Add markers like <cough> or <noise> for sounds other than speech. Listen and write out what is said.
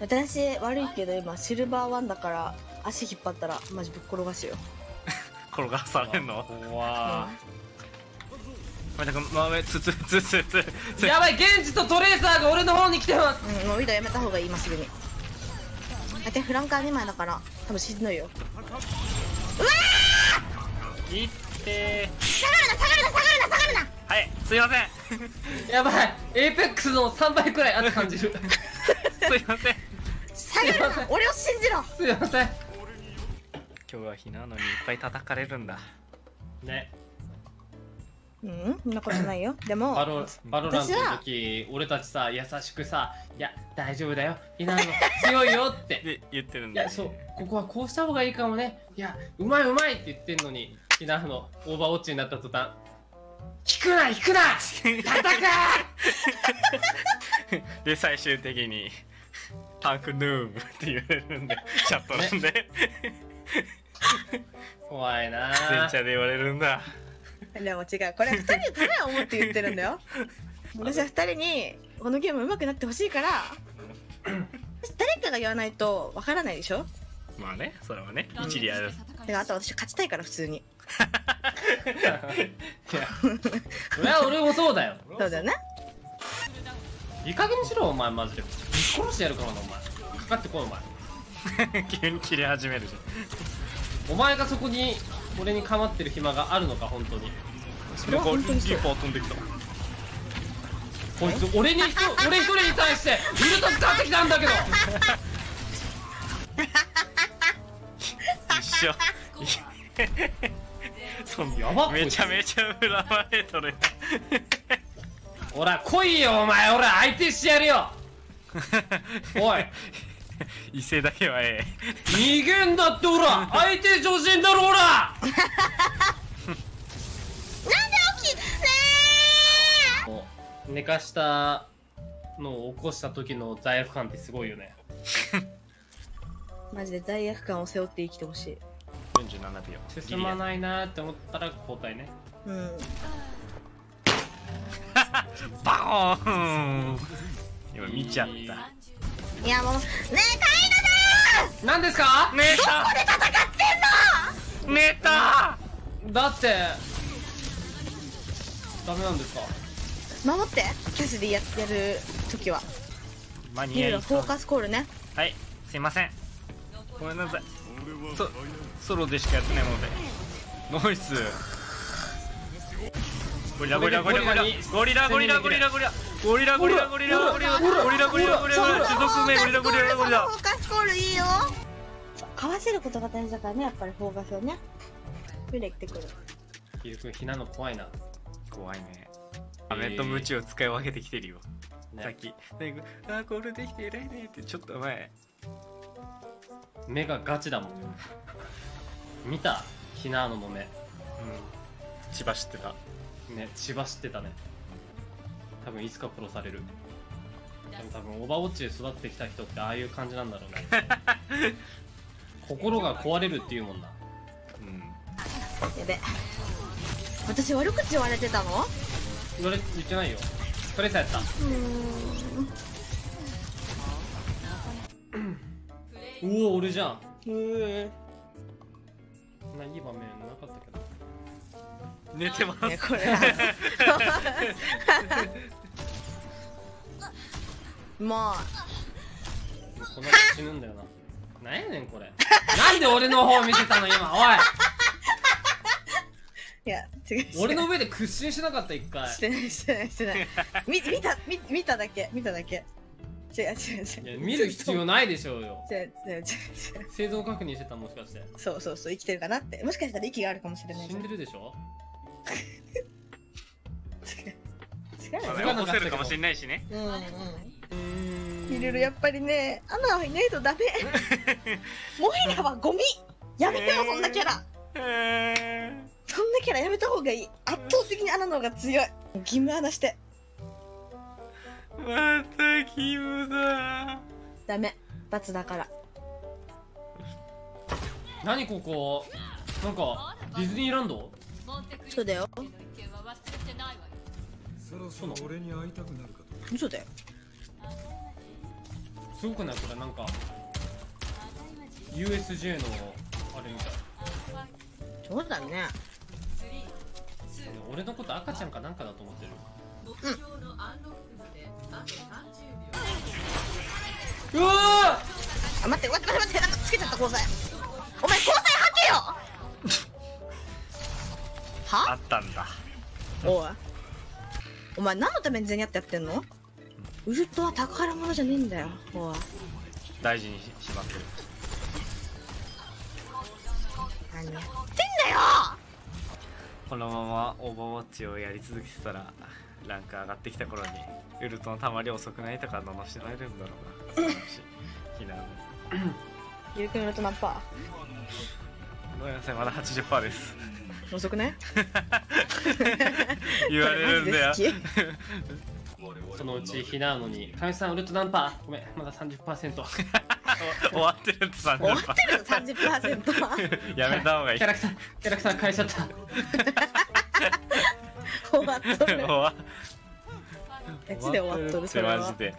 私悪いけど今シルバーワンだから足引っ張ったらマジぶっ転がすよ <laughs> 転がされんの？怖またまあつつつつつつ。やばいゲンジとトレーサーが俺の方に来てます。うんもうウィドウやめた方がいい今すぐにだってフランカー2枚だから多分しんどいよいって下がるな下がるな下がるな下がるな。はいすいません。<laughs> やばいエイペックスの3倍くらい圧感じる。すいません俺を信じろすいません。今日はひなのにいっぱい叩かれるんだ。ね。うん？そんなことないよ。でもバロバロラントの時俺たちさ優しくさ「いや大丈夫だよ。ひなの強いよ」って。で言ってるんだ。いやそうここはこうした方がいいかもね。いやうまいうまいって言ってんのにひなのオーバーウォッチになった途端引くな引くな <laughs> 叩 <laughs> で最終的に「タンクヌーブ」って言われるんでチャットなんでけ怖いな。ツイッチャーで言われるんだ。でも違うこれ2人から思って言ってるんだよ。<laughs> 私は2人にこのゲーム上手くなってほしいから誰かが言わないとわからないでしょ？まあねそれはね一理ある。だからあと私勝ちたいから普通に。<laughs> いや。俺もそうだよ。そうだよね。いい加減にしろお前マジで殺してやるからなお前。かかってこいお前。<laughs> 急に切れ始めるじお前がそこに俺に構ってる暇があるのか本当に。ゃんなんかリーパー飛んできた。こいつ俺に人俺一人に対してウルト使ってきたんだけど。一緒。そんやばめちゃめちゃ恨まれとるほら来いよお前。俺相手してやるよおい。威勢だけはえ逃げんだってほら。相手調子いいんだろほら。なんで起きねもう寝かしたのを起こした時の罪悪感ってすごいよね。え <laughs> マジで罪悪感を背負って生きてほしい。え47秒。進まないなーって思ったら交代ね。うん。<laughs> バコーン今見ちゃった。いやもうねえ何ですか？寝たどこで戦ってんの？寝ただってダメなんですか？守って。キャスディややる時は。間に合いフォーカスコールね。はいすいません。ごめんなさい。そソロでしかやってないもので。ノイスゴリラゴリラゴリラゴリラゴリラ。ゴリラゴリラゴリラゴリラゴリラゴリラゴリラゴリラゴリラゴリラゴリラゴリラゴリラゴリラフォーカスゴールいいよかわせることが大事だからねやっぱりフォーカスをねフレラゴリラゴリラゴリラの怖いな怖いねアメとムチを使い分けてきてるよ、リ、さっき「あゴールできて偉いね」ってちょっと前目がガチだもん見たひなのの目うん千葉知ってたね千葉知ってたね多分いつか殺される。でも多分オーバーウォッチで育ってきた人ってああいう感じなんだろうね。<laughs> 心が壊れるっていうもんなうん。やべ。私悪口言われてたの？言われ言ってないよ。トレーサーやった。うーんおお俺じゃん。うー。んそんないい場面なかったけど。寝てます。ねこれもこの後死ぬんだよな。なんやねんこれ。なんで俺の方見てたの今おういや違う違う。い俺の上で屈伸しなかった一回。してないしてないしてない。見見た見見ただけ見ただけ。違う違う違う。いや見る必要ないでしょうよ。違う違う違う違う。生存確認してたもしかして。そうそうそう生きてるかなって。もしかしたら息があるかもしれない。死んでるでしょ？<laughs> 違うよまあ起こせるかもしれないしね。うんうんいろいろやっぱりねアナはいないとダメ。<laughs> モヒラはゴミ。やめてよそんなキャラ。えそんなキャラやめた方がいい。圧倒的にアナの方が強い。義務アナして。ー、またキムだ。ダメ。罰だから。何ここ？なんかディズニーランド？そうだよ。そろそろ俺に会いたくなるかと。嘘だよすごくない？これなんか USJ のあれみたい。そうだね。俺のこと赤ちゃんかなんかだと思ってる。うわあ待って待って待って待ってなんかつけちゃった交際。お前交際はけよ。は？あったんだ。おい。お前何のために銭やってやってんの？ウルトは宝物じゃねえんだよおい大事にししまってる。何やってんだよ！このままオーバーウォッチをやり続けてたらランク上がってきた頃にウルトのたまり遅くないとか罵られるんだろうな。ひなの。ゆうくんウルト何パごめんなさいまだ80%です。ー遅くね <laughs> 言われるんだよそのうちひなのに「かみさんウルト何パ。ー?」ごめんまだ30% <laughs> 終わってるって好き終わっ30%てるよ30%はやめた方がいい。キャラクターキャラクター変えちゃった。<laughs> 終わっとる。<laughs> 終わガチで終わっとるそれは。マジで